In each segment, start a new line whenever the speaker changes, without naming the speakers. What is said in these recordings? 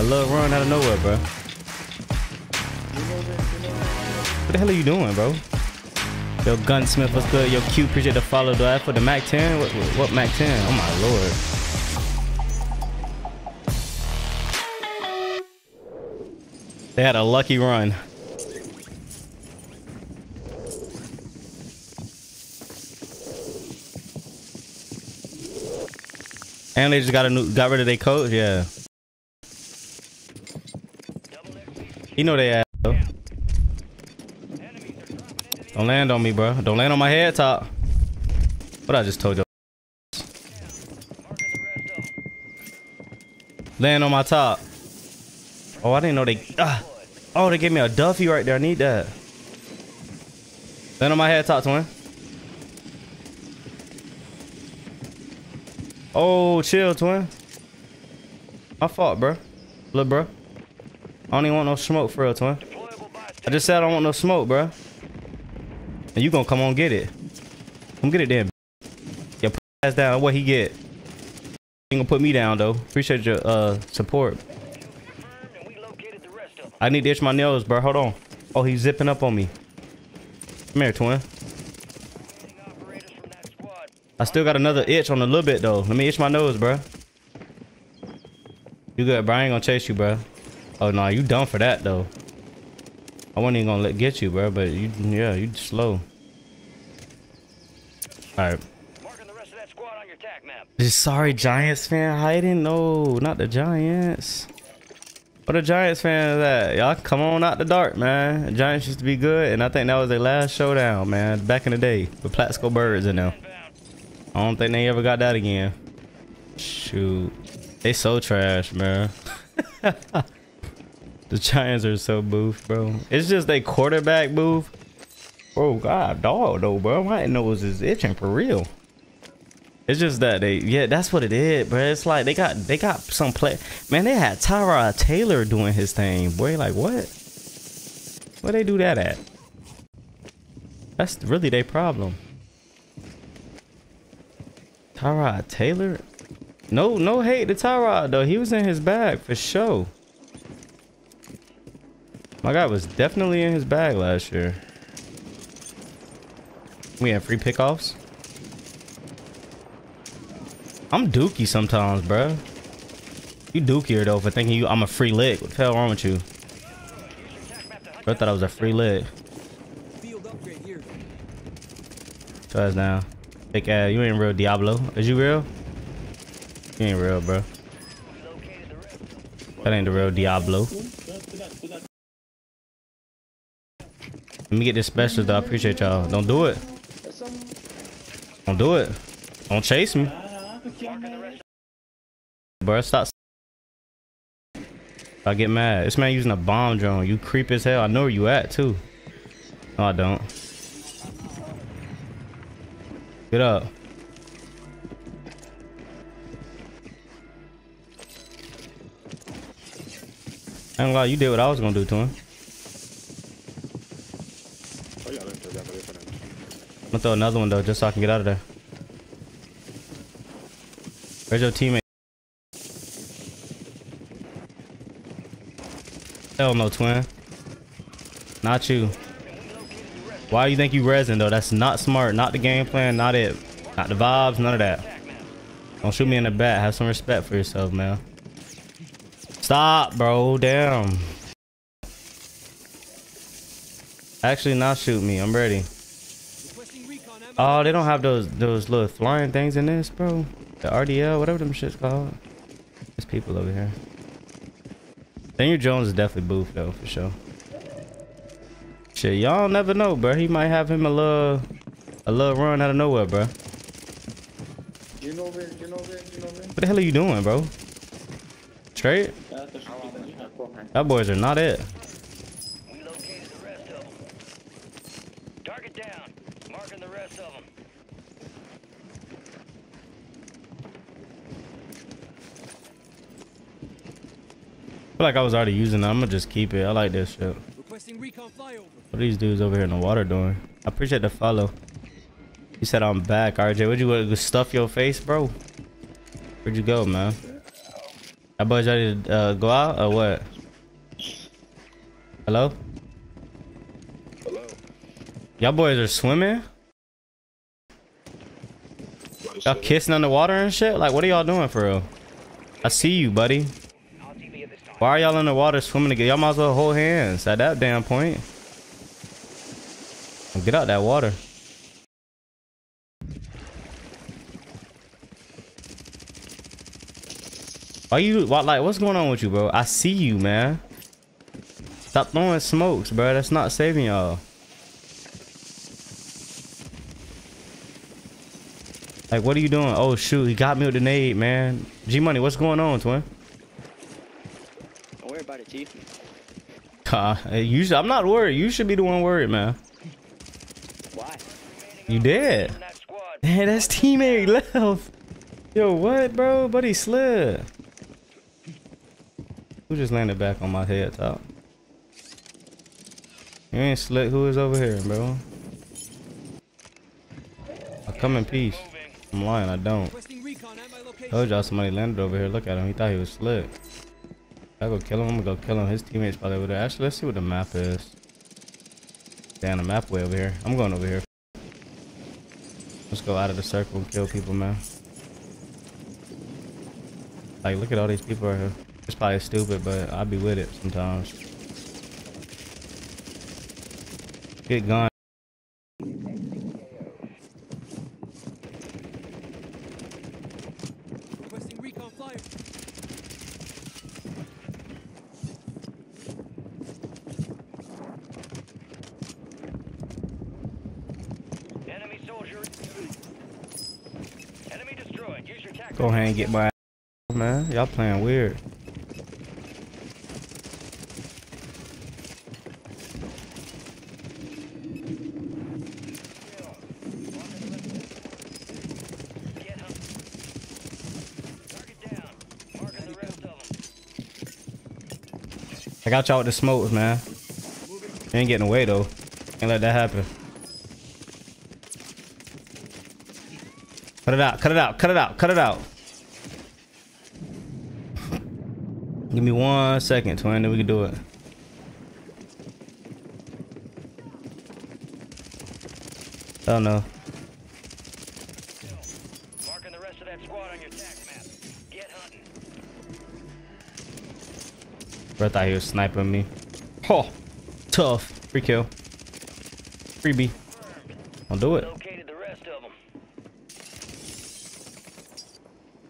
A little run out of nowhere, bro. What the hell are you doing, bro? Yo, Gunsmith, what's good? Yo, Q, appreciate the follow. Do I for the Mac 10? What, what, what Mac 10? Oh my lord. They had a lucky run. And they just got a new, got rid of their coach. Yeah. You know they. Though. Don't land on me, bro. Don't land on my head top. What I just told you. Land on my top. Oh, I didn't know they. Ah. Oh, they gave me a Duffy right there. I need that. Land on my head top, twin. Oh, chill, twin. My fault, bro. Look, bro. I don't even want no smoke for real, twin. I just said I don't want no smoke, bro. And you gonna come on get it. Come get it then. Yeah, put ass down. What he get? He gonna put me down though. Appreciate your uh support. I need to itch my nails, bro. Hold on. Oh, he's zipping up on me. Come here, twin. I still got another itch on a little bit though. Let me itch my nose, bro. You good, bro? I ain't gonna chase you, bro. Oh no, you done for that though. I wasn't even gonna let get you, bro. But you, yeah, you slow. All right. Sorry, Giants fan hiding. No, not the Giants. What a Giants fan is that? Y'all come on out the dark, man. The Giants used to be good, and I think that was their last showdown, man. Back in the day, with Plaxico Burress in them. I don't think they ever got that again. Shoot. They so trash, man. the Giants are so boof, bro. It's just they quarterback move. Bro, god dog though, bro. My nose is itching for real. It's just that they yeah, that's what it is, bro. It's like they got they got some play man, they had Tyrod Taylor doing his thing. Boy, like what? Where they do that at? That's really their problem. Tyrod Taylor? No, no hate to Tyrod though. He was in his bag for sure. My guy was definitely in his bag last year. We had free pickoffs. I'm dookie sometimes, bro. You dookier though for thinking you I'm a free lick. What the hell wrong with you? I thought I was a free lick. Try us down. Fake ass, you ain't real Diablo. Is you real? You ain't real, bro. That ain't the real Diablo. Me get this special though. I appreciate y'all. Don't do it. Don't do it. Don't chase me. Bro, stop. I get mad. This man using a bomb drone. You creep as hell. I know where you at too. No, I don't. Get up. I ain't lie, you did what I was gonna do to him. I'm gonna throw another one though, just so I can get out of there. Where's your teammate? Hell no, twin. Not you. Why do you think you resin though? That's not smart. Not the game plan. Not it. Not the vibes. None of that. Don't shoot me in the back. Have some respect for yourself, man. Stop, bro. Damn. Actually, not shoot me. I'm ready. Oh, they don't have those those little flying things in this, bro. The RDL, whatever them shit's called. There's people over here. Daniel Jones is definitely booth though, for sure. Shit, y'all never know, bro. He might have him a little, a little run out of nowhere, bro.
You know where, you know where, you know where?
What the hell are you doing, bro? Straight? That boys are not it.
Target down. Marking the rest of them.
I feel like I was already using it. I'm gonna just keep it. I like this shit.
Requesting recon flyover.
What are these dudes over here in the water doing? I appreciate the follow. You said I'm back, RJ. Would you want to stuff your face, bro? Where'd you go, man? That boy's ready to uh, go out or what? Hello?
Hello.
Y'all boys are swimming? Y'all kissing underwater and shit? Like, what are y'all doing for real? I see you, buddy. Why are y'all in the water swimming together? Y'all might as well hold hands at that damn point. Get out that water. Why you, like, what's going on with you, bro? I see you, man. Stop throwing smokes, bro. That's not saving y'all. Like, what are you doing? Oh, shoot. He got me with the nade, man. G-Money, what's going on, twin?
Don't worry about it, Chief.
Uh, you should, I'm not worried. You should be the one worried, man.
Why?
You did.
From that.
Hey, that's teammate left. Yo, what, bro? Buddy slid. Who just landed back on my head top? You ain't slick. Who is over here, bro? I come in peace. I'm lying. I don't.
Requesting recon at my location.
Told y'all somebody landed over here. Look at him. He thought he was slick. I go kill him. I'm gonna go kill him. His teammates probably over there. Actually, let's see what the map is. Damn, the map way over here. I'm going over here. Let's go out of the circle and kill people, man. Like, look at all these people right here. It's probably stupid, but I'll be with it sometimes. Get gone.
Requesting recon flyer.
Enemy soldier. Enemy destroyed. Use
and get my man. Y'all playing weird. I got y'all with the smokes, man. Ain't getting away though. Can't let that happen. Cut it out, cut it out, cut it out, cut it out. Give me one second, twin, then we can do it. Oh no.
Marking the rest of that squad on your tac map. Get hunting.
Bro thought he was sniping me. Oh, tough. Free kill. Freebie. I'll do it.
Located the rest of them.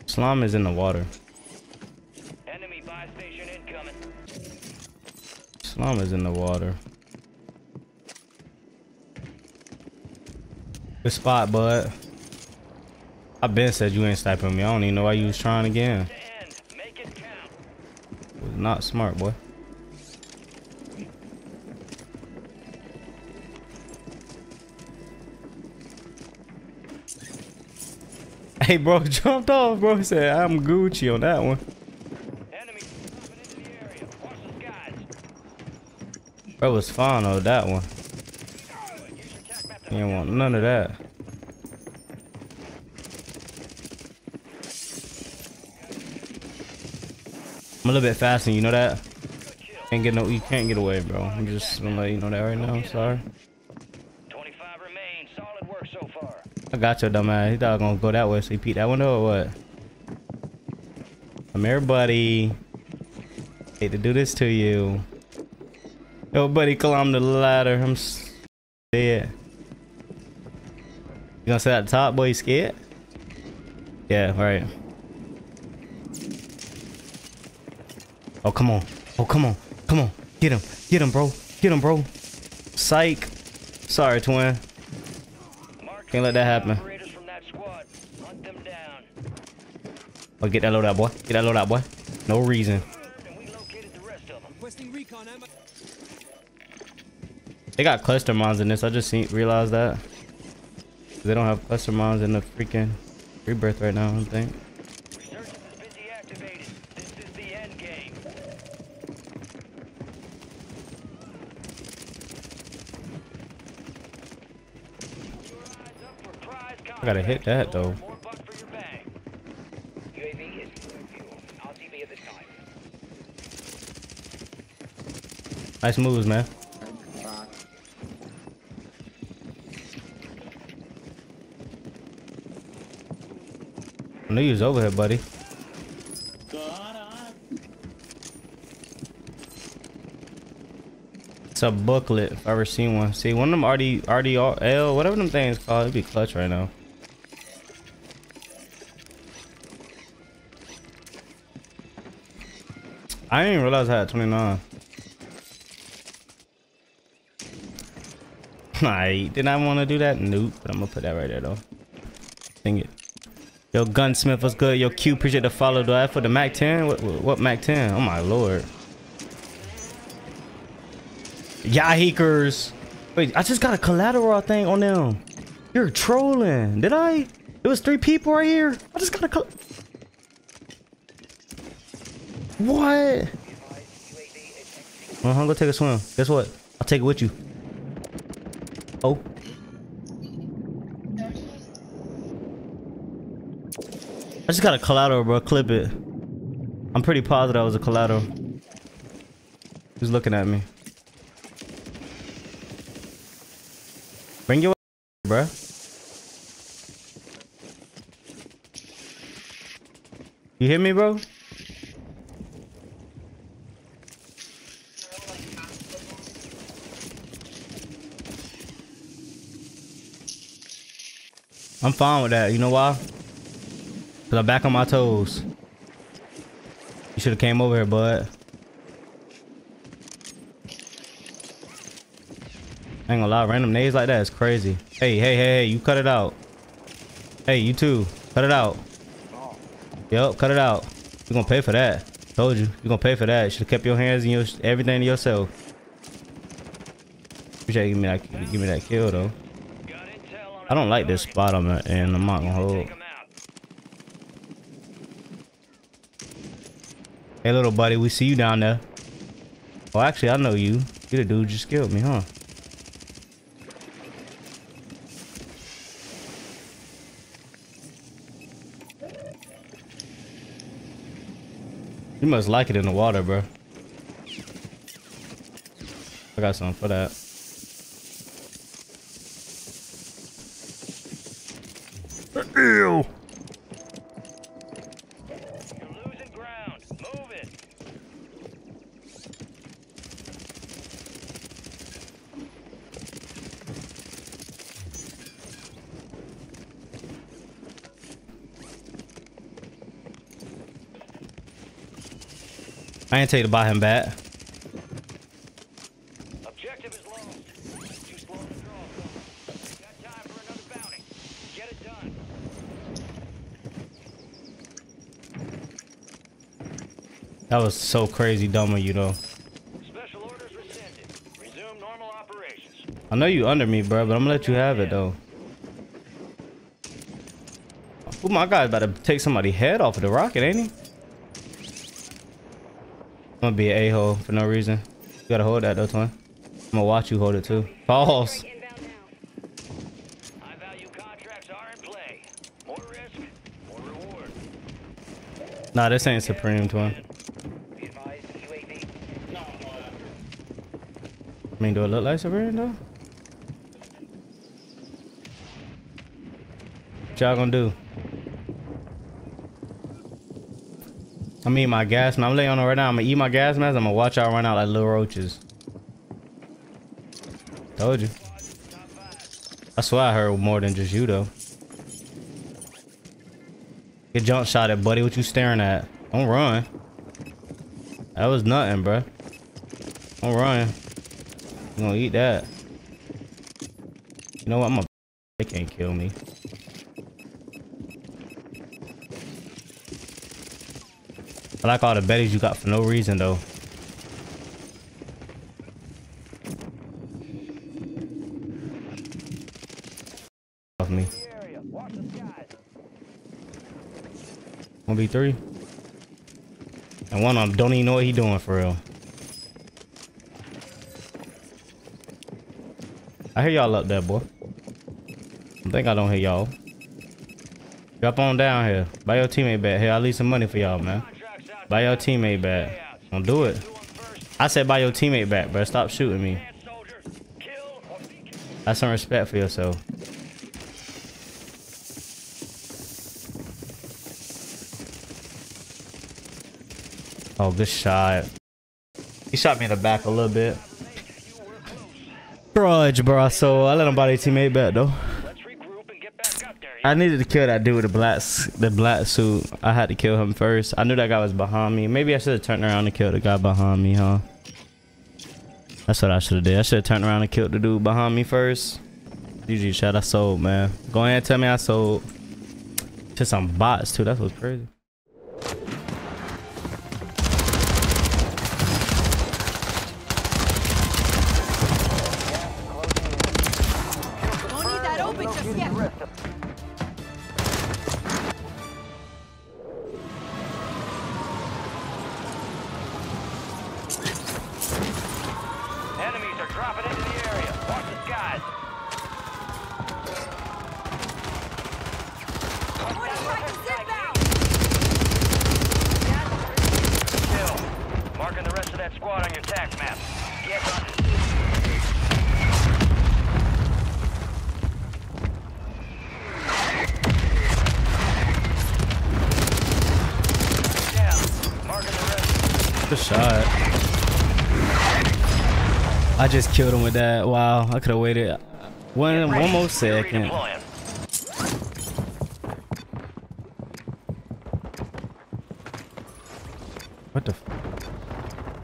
Slime is in the water. Is in the water. Good spot, bud. I been said you ain't sniping me. I don't even know why you was trying again. Was not smart, boy. Hey, bro, jumped off, bro. He said, I'm Gucci on that one.
Enemy dropping into the area. Watch the skies.
That was fine on that one.
Use your tac map to
You don't want none of that. I'm a little bit faster, you know that? Can't get no, you can't get away, bro. I'm just gonna let you know that right now. I'm sorry.
25 remain. Solid work so far.
I got your dumb ass. He thought I was gonna go that way, so he peeked that window or what? Come here, buddy. Hate to do this to you. Yo, buddy, climb the ladder. I'm dead. You gonna sit at the top, boy? You scared? Yeah, right. Oh, come on. Oh, come on. Come on. Get him. Get him, bro. Get him, bro. Psych. Sorry, twin. Can't let that happen.
Operators from that squad. Hunt them down.
Oh, get that load out, boy. Get that load out, boy. No reason. They got cluster mons in this. I just seen, realized that. They don't have cluster mons in the freaking rebirth right now, I don't think. I gotta hit that though. Nice moves, man. Knew you was over here, buddy. It's a booklet if I ever seen one. See, one of them RD, RDL, whatever them things called, it'd be clutch right now. I didn't realize I had 29. I did not want to do that. Nope, but I'm gonna put that right there though. Yo, Gunsmith, what's good? Yo, Q, appreciate the follow. Do I have for the Mac 10? What, what, what Mac 10? Oh my lord. Yahikers. Wait, I just got a collateral thing on them. You're trolling. Did I? It was three people right here. I just got a What? Uh-huh, go take a swim. Guess what? I'll take it with you. Oh. I just got a collateral, bro. Clip it. I'm pretty positive I was a collateral. Who's looking at me? Bring your bro. You hear me, bro? I'm fine with that. You know why? Cause I'm back on my toes. You should have came over here, bud. I ain't gonna lie, random nades like that is crazy. Hey, hey, hey, hey, you cut it out. Hey, you too. Cut it out. Yup, cut it out. You're gonna pay for that. Told you. You're gonna pay for that. Should have kept your hands and your everything to yourself. Appreciate you give me that give me that kill though. I don't like this spot I'm at and I'm not gonna hold.
Take 'em out.
Hey little buddy, we see you down there. Oh actually I know you. You the dude just killed me, huh? You must like it in the water, bro. I got something for that. I ain't to buy him back.
Objective is lost. Too slow to draw. Got time for another bounty. Get it done.
That was so crazy dumb of you though.
Special orders rescinded. Resume normal operations.
I know you under me, bro, but I'm gonna let you have it though. Oh my god, about to take somebody's head off of the rocket, ain't he? I'm gonna be an a-hole for no reason. You gotta hold that though, twin. I'm gonna watch you hold it too. False.
High value contracts are in play. More risk, more reward.
Nah, this ain't Supreme, twin.
Be advised, UAV.
I mean, do it look like Supreme though? What y'all gonna do? I mean, my gas mask. I'm laying on it right now. I'm gonna eat my gas mask. I'm gonna watch y'all run out like little roaches. Told you. I swear I heard more than just you though. Get jump shot at, buddy. What you staring at? Don't run. That was nothing, bruh. Don't run. Gonna eat that. You know what? I'm a. They can't kill me. I like all the betties you got for no reason though. Off me. One v three. And one of them don't even know what he doing for real. I hear y'all up there, boy. I think I don't hear y'all. Drop on down here. Buy your teammate back. Here, I'll leave some money for y'all, man. Buy your teammate back. Don't do it. I said buy your teammate back, bro. Stop shooting me. Have some respect for yourself. Oh, good shot. He shot me in the back a little bit. Grudge, bro. So I let him buy their teammate back though.
Let's regroup and get back up there.
I needed to kill that dude with the black the black suit. I had to kill him first. I knew that guy was behind me. Maybe I should have turned around and killed the guy behind me, huh? That's what I should have did. I should have turned around and killed the dude behind me first. GG shot. I sold, man. Go ahead and tell me I sold to some bots too. That was crazy. I just killed him with that. Wow. I could have waited one one more second.
Redeploying.
What the? F-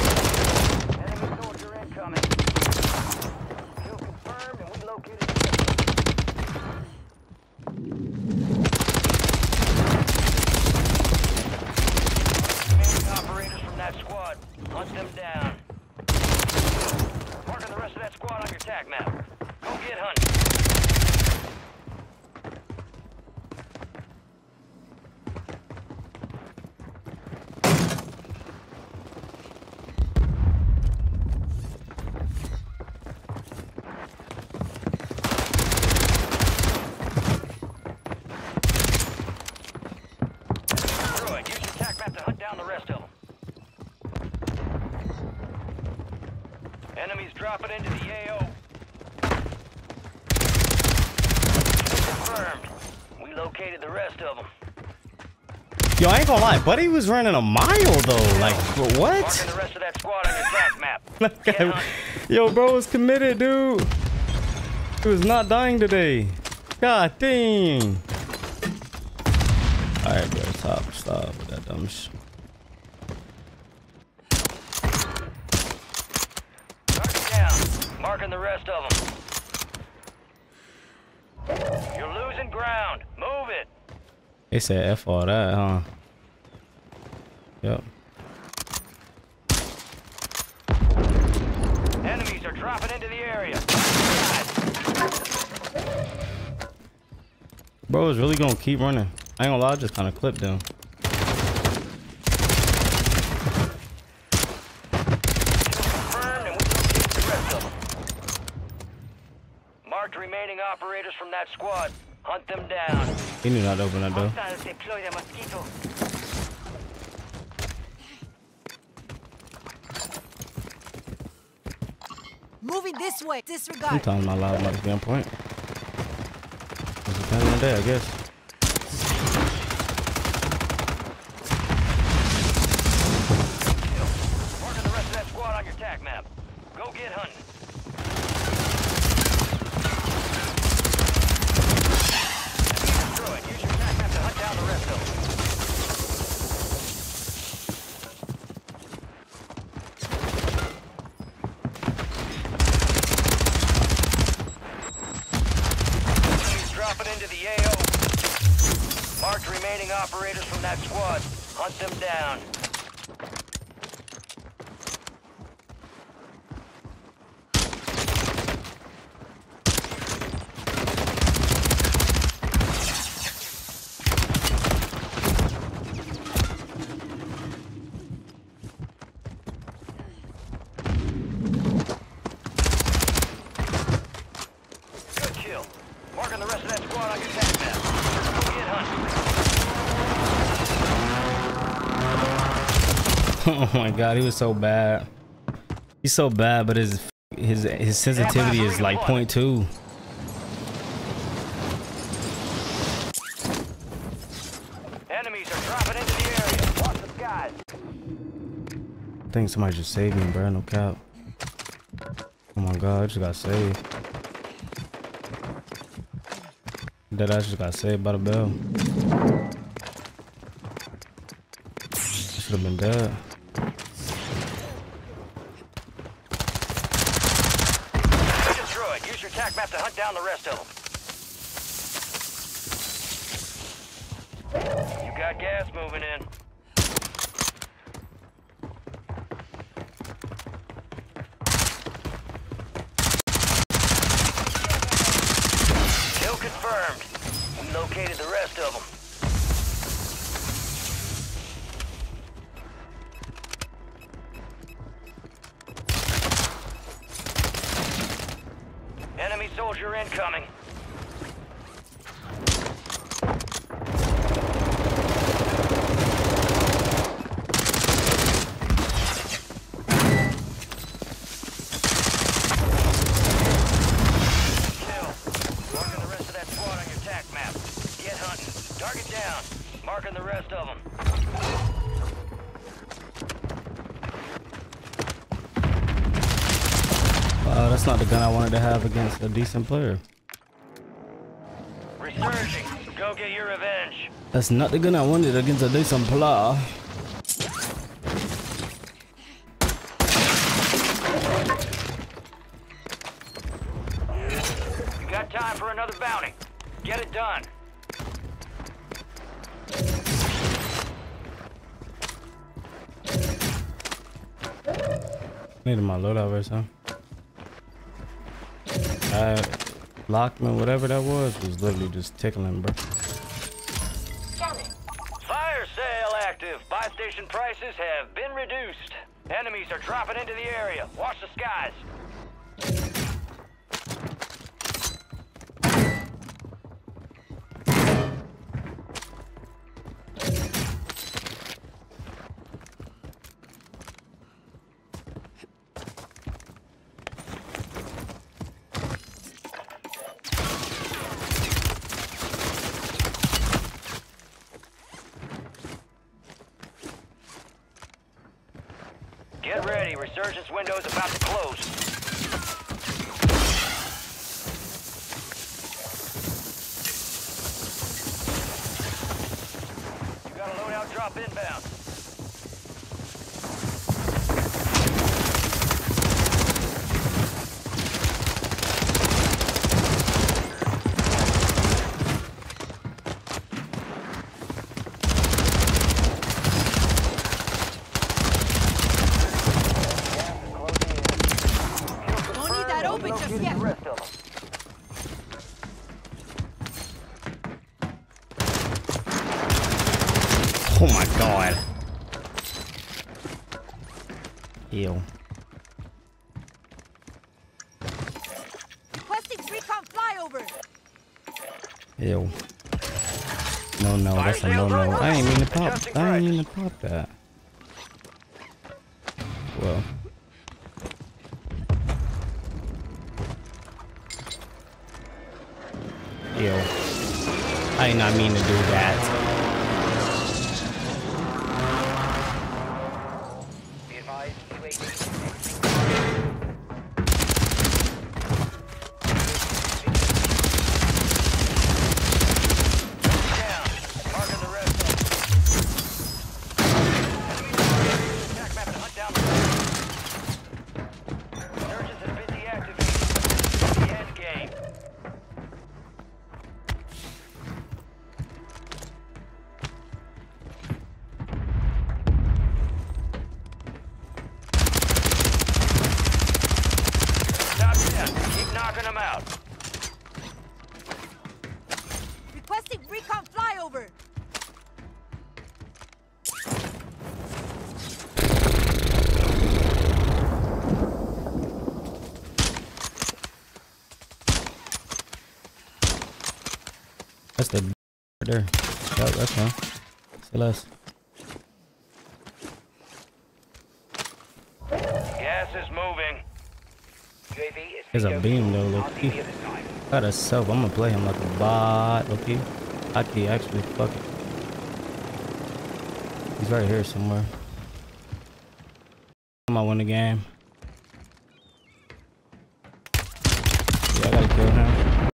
Enemy soldier incoming. Kill confirmed and we located Remaining operators from that squad. Hunt them down. Marking the rest of that squad on your tac map. Go get hunting. Destroy it. Use your tac map to hunt down the rest of them. Enemies dropping into the AO. Confirmed. We located the rest of them.
Yo, I ain't gonna lie, Buddy was running a mile though. Like, what?
the rest of that squad on your tac map.
That
Get
guy-
hunting.
Yo, bro was committed, dude. He was not dying today. God dang. Alright, bro. Stop. Stop with that dumb shit.
Target down. Marking the rest of them. You're losing ground. Move it.
They said F all that, huh? Yep.
Enemies are dropping into the area.
Bro is really gonna keep running. I ain't gonna lie, I just kind of clipped him.
Confirmed and we located the rest of them. Marked remaining operators from that squad. Hunt them
He knew not to open that door.
Deploy the mosquito. Moving this way. Disregard.
Sometimes my loud on point. It's depending on the day, I guess.
Marking the rest of that squad on your tac map. Go get hunting. Destroy it. Use your tac map to hunt down the rest of them. Enemies dropping into the AO. Marked remaining operators from that squad. Hunt them down. Good kill. Marking the rest of that squad on your attack map. Go get hunting.
Oh my god, he was so bad. He's so bad, but his his his sensitivity is like 0.2.
Enemies are dropping into the area. Watch the skies.
I think somebody just saved me, bro. No cap. Oh my god, I just got saved. That I just got saved by the bell. Should have been dead.
Destroyed. Use your attack map to hunt down the rest of them. You got gas moving in. Kill confirmed. We located the rest of them.
To have against a decent player.
Resurging. Go get your revenge.
That's not the gun I wanted against a decent player.
You got time for another bounty. Get it done.
Needed my loadout or something. Lachmann, whatever that was, was literally just tickling, bro.
Fire sale active. Buy station prices have been reduced. Enemies are dropping into the area. Watch the skies. Get ready. Resurgence window is about to close. You got a loadout drop inbound.
Don't need that open just yet.
Rest of them.
Oh my god. Ew.
Requesting recon flyover.
Ew. No, no, that's a no, no. I ain't mean to pop. I ain't mean to pop that. Well. Ew. I did not mean to do that. That's the right there. Yep, that's him. Say less.
Gas is moving.
UAV is
There's a beam though, low
on
key.
TV this time.
Got a self. I'm gonna play him like a bot, okay? I can actually fuck it. He's right here somewhere. I might win the game. Yeah, I gotta kill him.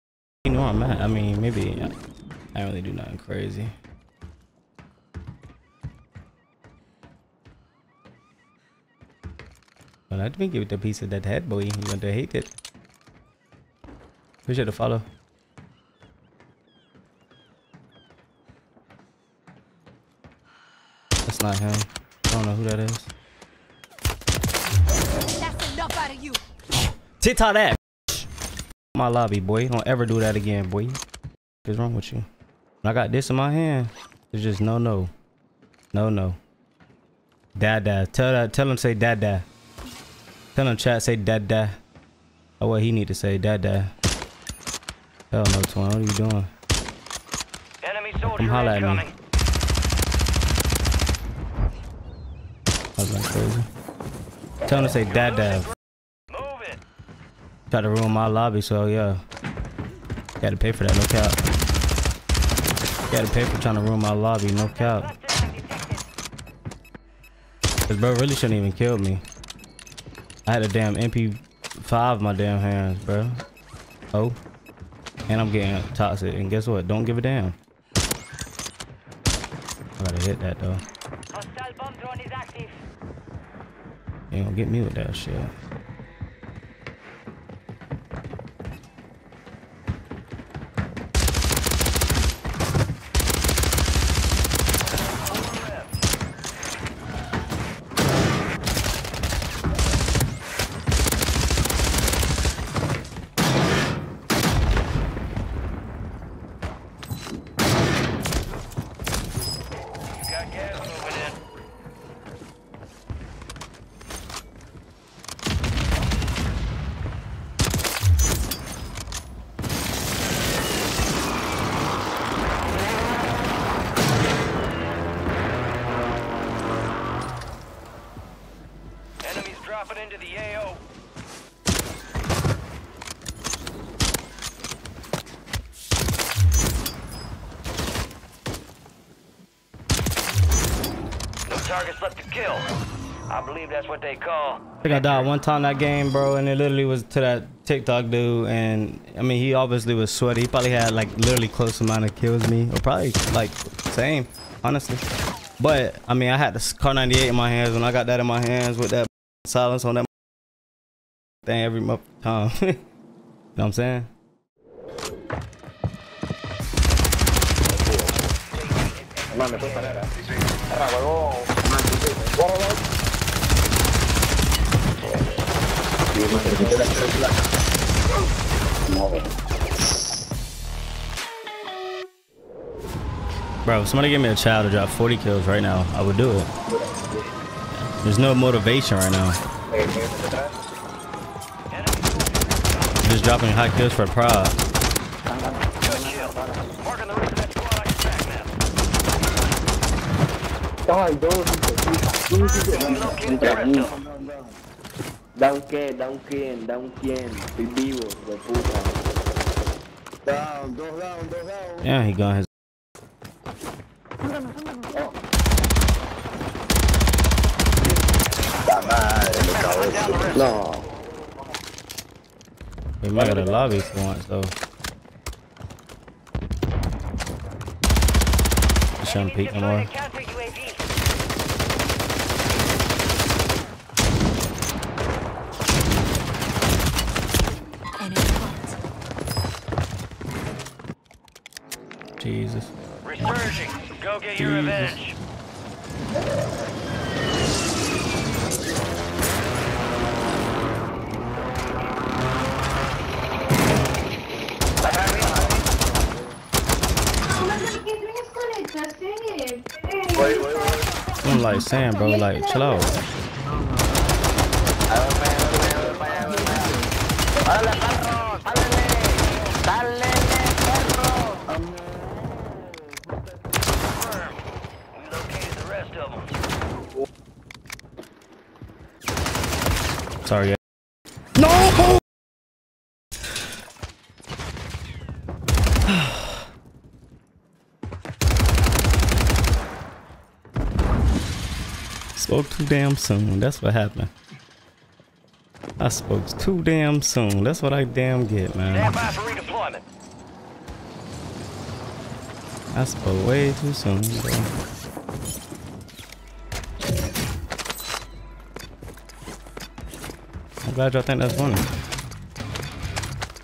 You know where I'm at. I mean, maybe I, I don't really do nothing crazy. But I give it a piece of that head, boy. You want to hate it. Appreciate the follow. That's not him. I don't know who that is.
That's enough out of you.
TikTok that. My lobby, boy. Don't ever do that again, boy. What's wrong with you? When I got this in my hand, it's just no, no, no, no. Dad, dad. Tell that. Tell him say dad, dad. Tell him chat say dad, dad. Oh, what he need to say dad, dad. Hell no, twin. What are you doing?
Enemy soldier
holla at me. I was like crazy. Tell him to say dad, dad. Try to ruin my lobby, so yeah. Got to pay for that, no cap. Got pay for trying to ruin my lobby, no cap. Cause bro really shouldn't even kill me. I had a damn MP5 in my damn hands, bro. Oh. And I'm getting toxic. And guess what? Don't give a damn. I gotta hit that though.
Hostile bomb drone is active.
You ain't gonna get me with that shit.
Kill. I believe that's what they call.
I think I died one time that game, bro, and it literally was to that TikTok dude. And I mean, he obviously was sweaty. He probably had like literally close amount of kills me, or probably like same, honestly. But I mean, I had the Kar98 in my hands. When I got that in my hands with that silence on that thing every mo- time. you know what I'm saying?
Hermano, me puedes parar. huevón. Guarda, guarda. Sí, hermano, te quité la cédula. No, güey.
Bro, if somebody give me a child to drop 40 kills right now, I would do it. There's no motivation right now.
Detrás.
Just dropping high kills for pride.
Good
Down qué, down quién, down quién. Estoy vivo, de puta. Down, dos down, dos down.
Yeah, he got his.
La madre, me cago No.
We might got a lobby for once though. Shouldn't peek no more. Jesus.
Resurging. Go get your
Jesus.
revenge.
Voy, voy, voy.
I'm like saying, bro, like chill out.
¡Dale, perro! ¡Dale! ¡Dale, perro!
Sorry. No! Spoke too damn soon. That's what happened. I spoke too damn soon. That's what I damn get, man.
Stand for redeployment.
I spoke way too soon, bro. I'm glad y'all think that's funny.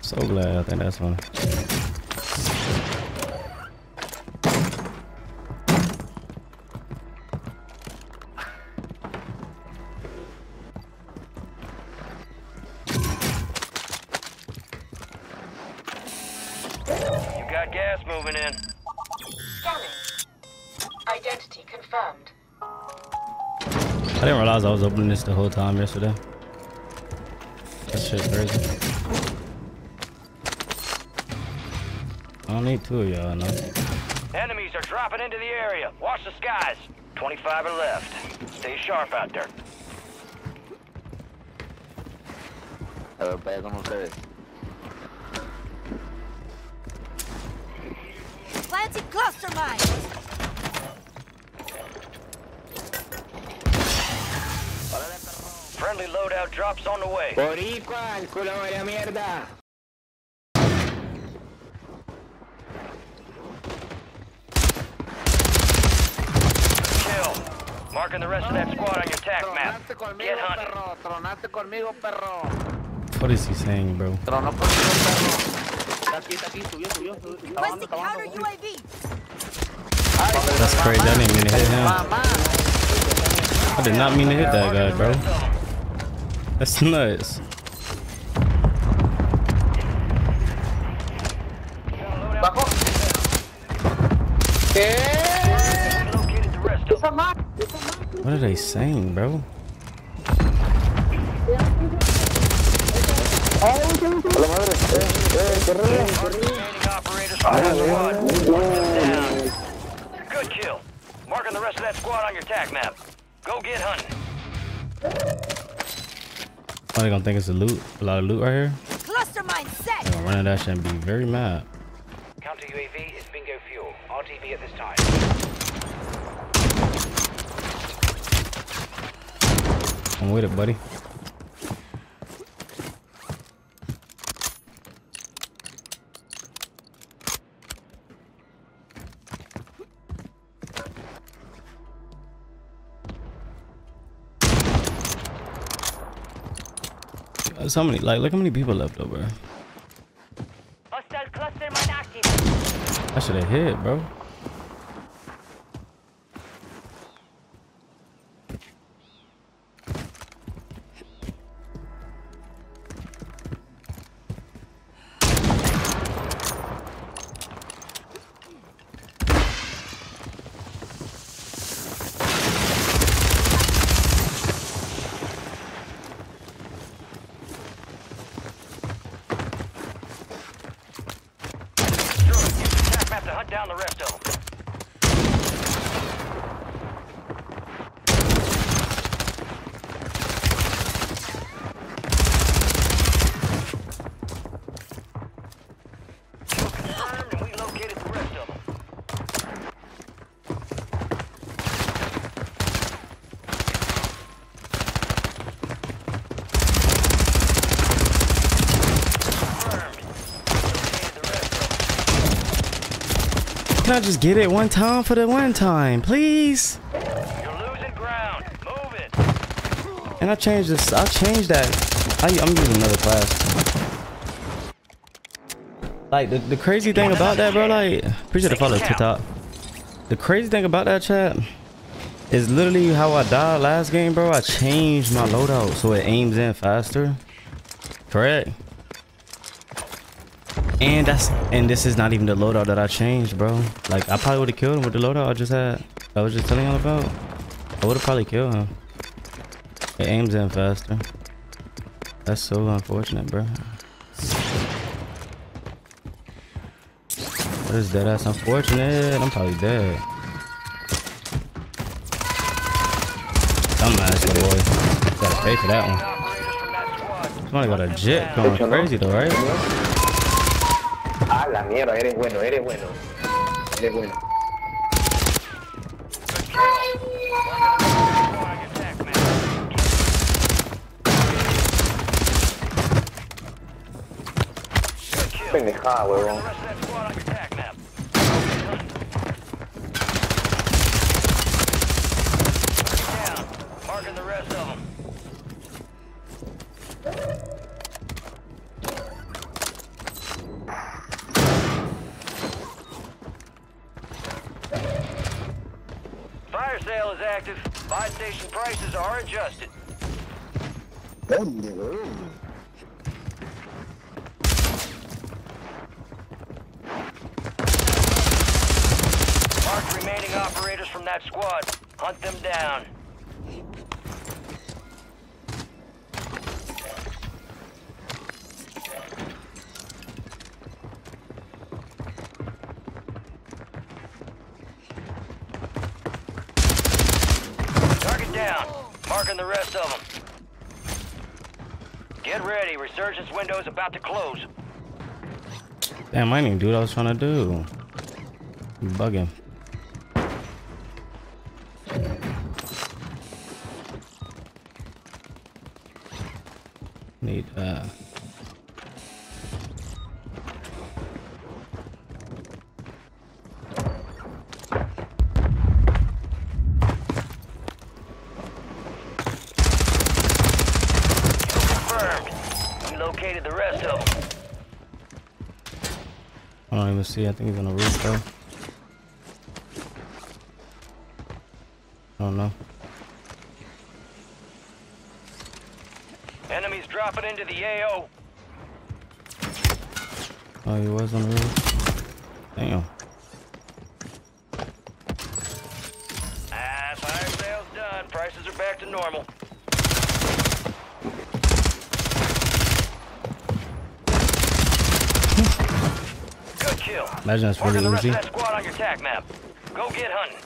So glad I think that's funny.
You got gas moving in.
Scanning. Identity confirmed.
I didn't realize I was opening this the whole time yesterday. That shit crazy. I don't need two of y'all, no.
Enemies are dropping into the area. Watch the skies. 25 are left. Stay sharp out there.
A ver, para allá.
Planting cluster mine.
Friendly loadout drops on the way.
Boricua, el culo de la mierda.
Kill. Marking the rest of that squad on your tac map.
Conmigo,
Get hunting.
perro. Tronaste conmigo, perro.
What is he saying, bro?
Tronó conmigo, perro. Está aquí, está aquí. Subió, subió, subió. Está bajando,
Requesting
está
counter
bajando.
UAV.
That's crazy. I didn't mean to hit him. I did not mean to hit that guy, bro. That's
nice.
What are they saying, bro?
Good kill. Marking the rest of that squad on your map. Go get hunting.
Are they gonna think it's a loot? A lot of loot right here?
Cluster mine set.
They're gonna run into that shit and be very mad.
Counter UAV is bingo fuel. RTB at this time.
I'm with it, buddy. So many, like, look how many people left over.
Hostile cluster mine active.
I should have hit, bro.
Sure, use the tac map to hunt down the rest of them. Confirmed, and we located the rest of them. Confirmed. Located the rest of them.
Can I just get it one time for the one time, please?
You're losing ground. Move it.
And I changed this. I changed that. I, I'm using another class. Like the, the crazy thing about that, bro. Like, appreciate the follow TikTok. The crazy thing about that chat is literally how I died last game, bro. I changed my loadout so it aims in faster. Correct. And that's and this is not even the loadout that I changed, bro. Like I probably would have killed him with the loadout I just had. I was just telling him about. I would have probably killed him. It aims in faster. That's so unfortunate, bro. That is dead ass unfortunate. I'm probably dead. Dumbass little boy. Gotta pay for that one.
Operators from that
Somebody got a jet going crazy though, right?
La mierda, eres bueno, eres bueno. Eres bueno. Pendejada, huevón.
Station are adjusted.
¿Dónde, huevón?
Mark remaining operators from that squad. Hunt them down. Target down. Marking the rest of them. Get ready. Resurgence window is about to close.
Damn, I didn't do what I was trying to do. Bugging. Even see. I think he's on the roof though. I don't know.
Enemies dropping into the AO.
Oh, he was on the roof. Damn.
Ah, fire sale's done. Prices are back to normal. Good kill.
Imagine that's
rest
easy.
that squad on your tac map. Go get hunting.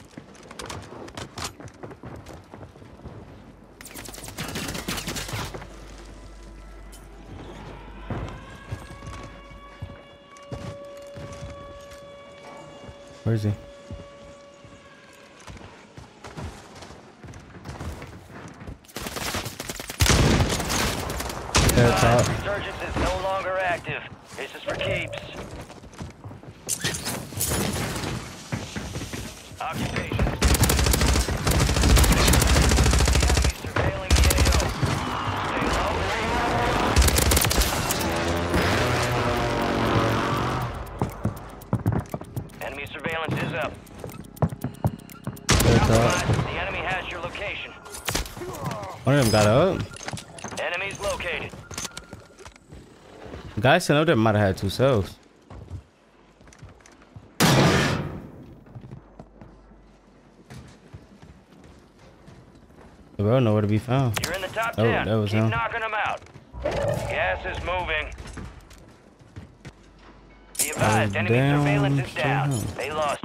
Them got up.
Enemies located.
The guy sitting up there might have had two cells. Bro nowhere to be found.
You're in the top
Oh,
10.
that was
Keep
him.
knocking them out. Gas is moving. Be advised, enemy surveillance is down. They lost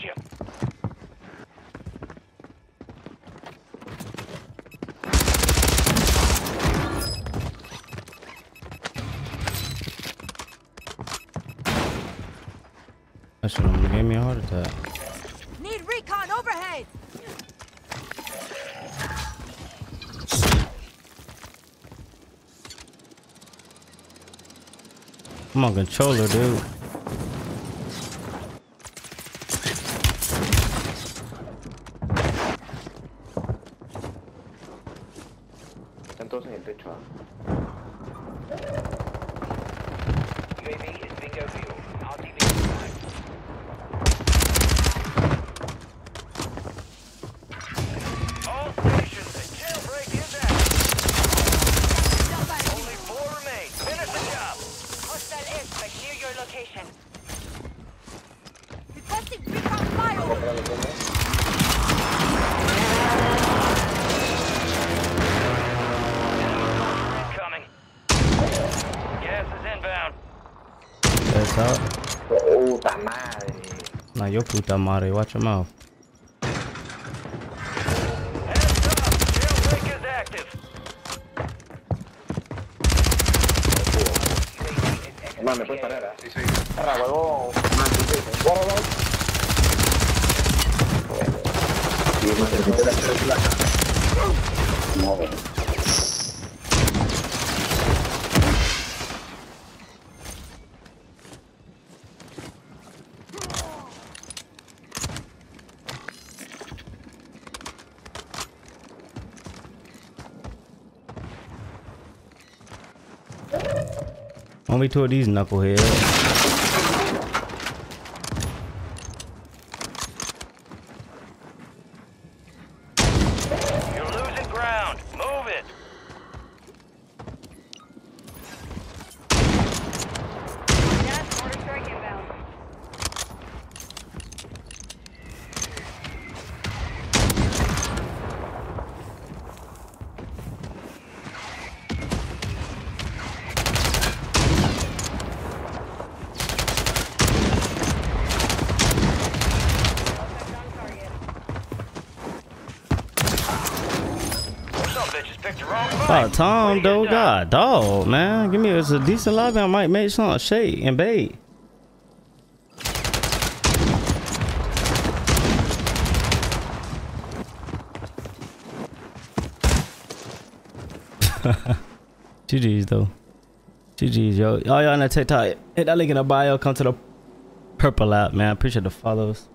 gave me a heart attack.
Need recon overhead.
Come on, controller, dude.
Están todos en el techo. ah.
Nah, your puta madre. Watch your mouth. Only two of these knuckleheads.
You're losing ground. Move it.
Yes, mortar strike inbound. Suspect on target.
Some bitches picked the wrong fight.
About
Way
time
to
though. God dog, man. Give me a decent lobby. I might make some shake and bait. GG's though. GG's yo. All y'all on that TikTok. Hit that link in the bio. Come to the purple app, man. Appreciate the follows.